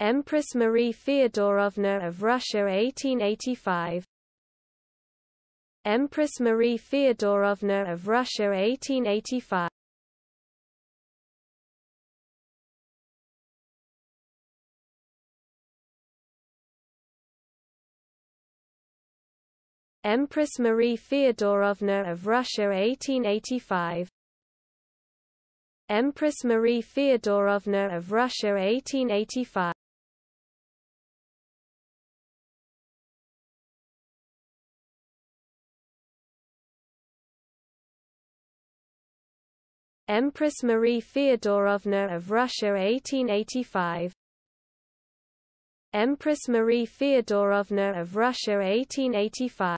Empress Marie Feodorovna of Russia 1885 Empress Marie Feodorovna of Russia 1885 Empress Marie Feodorovna of Russia 1885 Empress Marie Feodorovna of Russia 1885 Empress Marie Feodorovna of Russia 1885 Empress Marie Feodorovna of Russia 1885